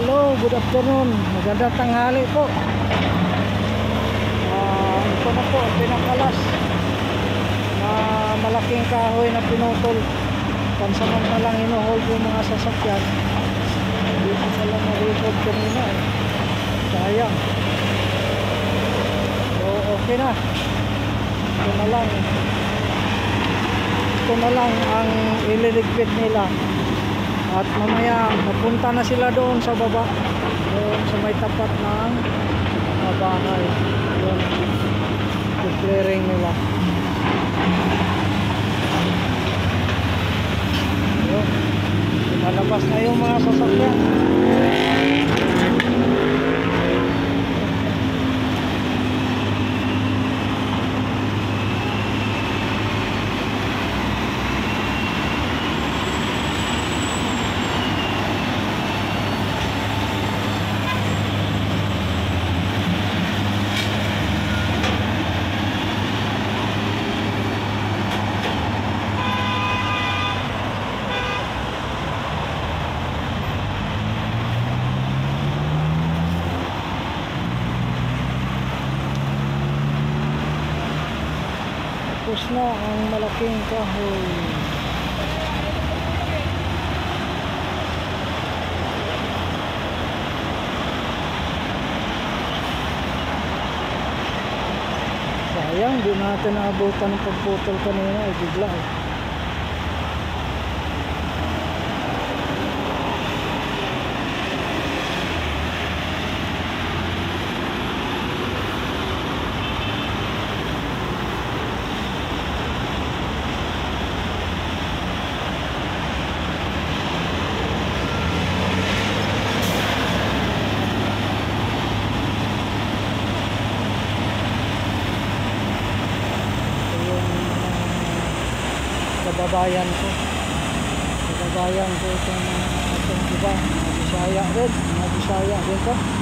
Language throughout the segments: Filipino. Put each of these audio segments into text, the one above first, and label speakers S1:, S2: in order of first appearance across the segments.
S1: hello, good afternoon. Magandang tanghali po. Ah, ito na po, pinakalas na malaking kahoy na pinutol. Pansamantalang inuhold yung mga sasakyan. Hindi ko pala na-record kanina eh. Sayang. So, okay na. Ito na lang. Ito na lang ang ililigpit nila. At mamaya mapunta na sila doon sa baba. Doon sa may tapat ng mga bahay. Yun. Declaring nila. Yun. Lumalabas na yung mga sasakyan. Na ang malaking kahoy. Sayang, di natin naabutan ng pagputol kanina. Eh, bigla eh. Ito yung mga kababayan ko. Kababayan ko itong itong iba. Mga Bisaya rin. Mga Bisaya din ko.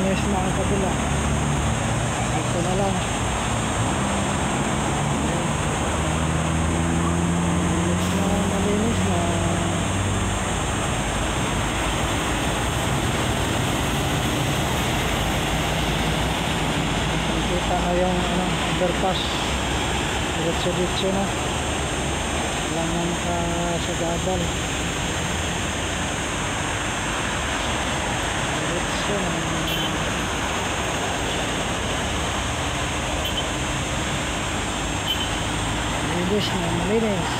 S1: Linis na ang kabila. Dito na lang. Linis na, malinis na. Nakita na yung ano, underpass. Diretso-diretso na. Langan ka sa gabal. Diretso na. Malinis na,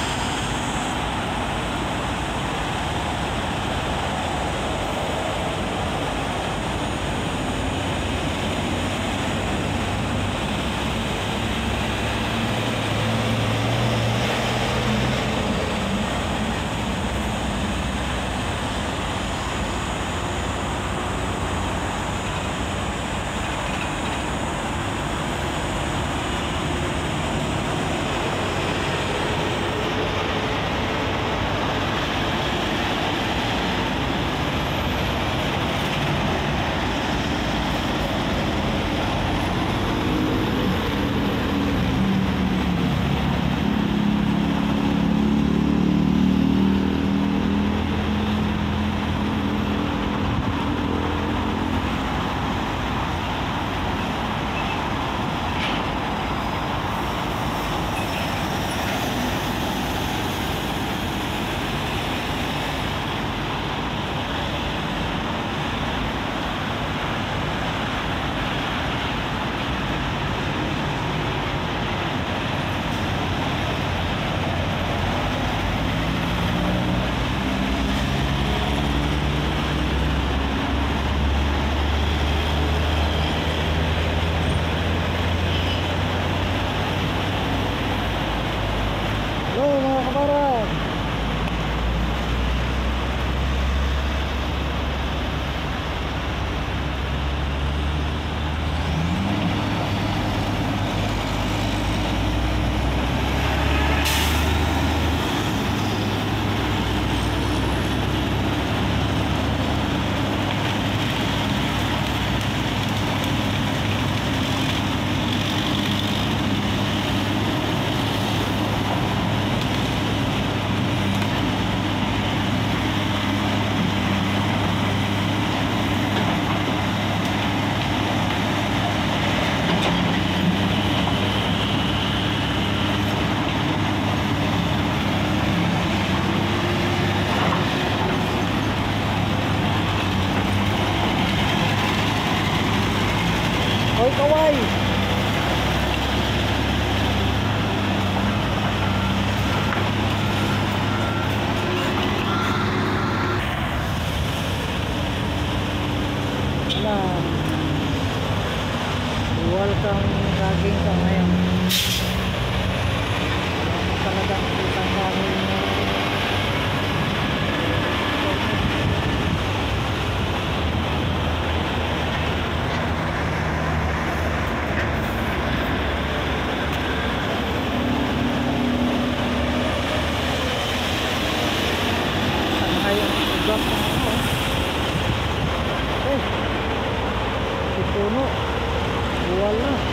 S1: Welcome gaging ka ngayon. Talagang kitang kahoy الله.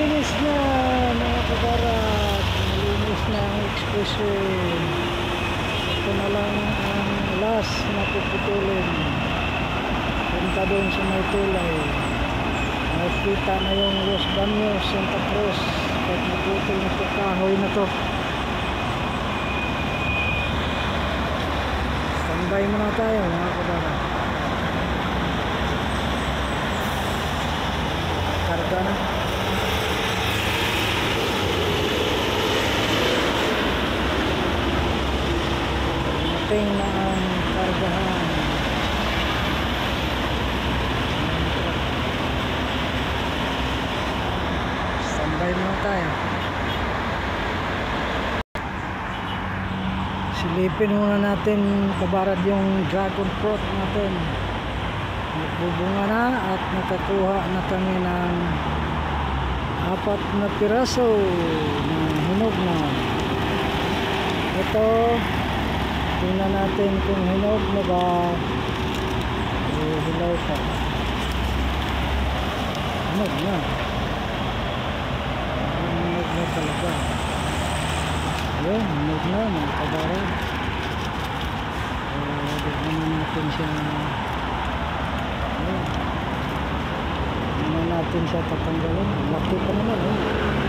S1: Na. Malinis-linis na mga kabarat. Malinis na ang expressway. Ito na lang ang last na puputulin. Punta doon sa may tulay. Nakikita na yung Los Baños, Santa Cruz. Pag naputol na kahoy na to. Standby muna tayo mga kabarat. Karga na. Dumating na ang kargahan. Standby muna tayo. Silipin muna natin kabarad yung dragon fruit natin. Nagbubunga na at nakakuha na kami ng apat na piraso ng hinog na. Ito, tingnan natin kung hinog na ba. Eh, hilaw pa hinog na? Hinog na talaga. Yun hinog na mga kabaro. Eh, tignan natin siya. Tignan natin siya tatanggalin. Laki pa naman eh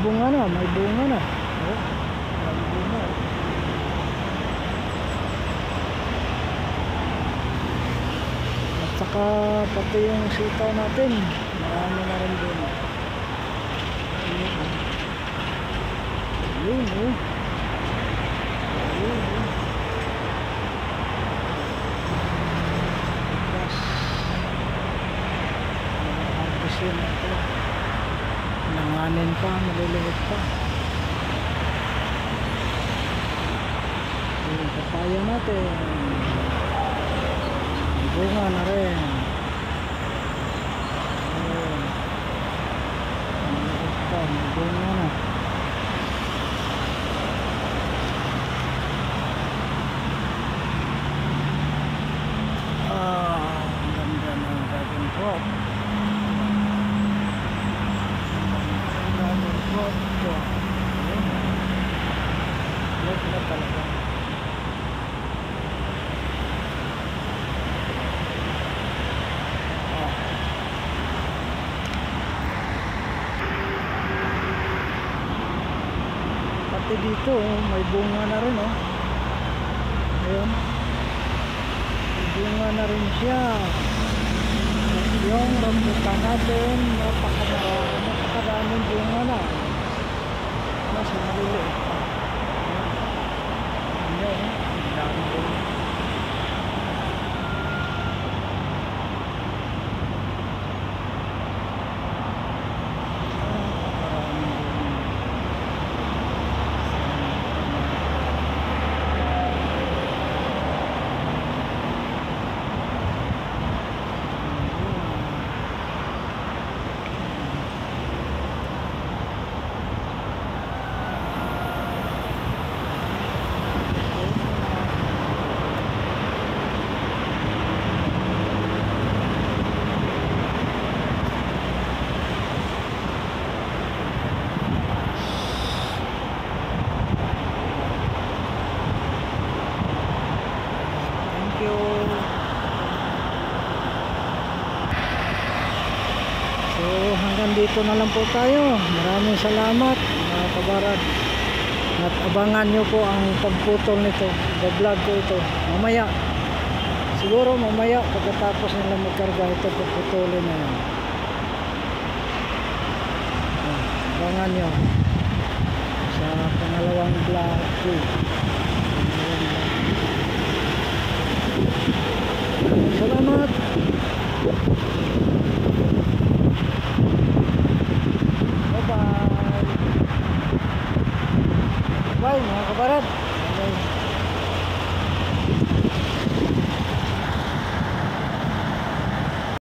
S1: nagbubunga na, may bunga na. Oh, may bunga. oh. At saka pati yung sitaw natin, marami na rin din. Ayun, oh. Ayun, oh. Ayun, oh. Tapos, Nanganin pa, maliliit pa. Yung papaya natin. Bunga na rin. Maliliit pa, may bunga na. Ah, ang ganda ng dragon fruit. Dragon fruit. Ayun. Lag na talaga. Ah. Pati dito, oh, may bunga na rin, oh. Ayun. May bunga na rin siya. Yung rambutan natin, napakadami, napakadaming bunga na. Mas maliliit pa. Ayan, oh, ang daming bunga. Napakaraming bunga. Thank you. So hanggang dito na lang po tayo. Maraming salamat mga kabarad. At abangan nyo po ang pagputol nito. Vlog ko ito. Mamaya. Siguro mamaya pagkatapos nila magkarga ito pagputulin na yan. Abangan nyo. Sa. Pangalawang vlog. Salamat.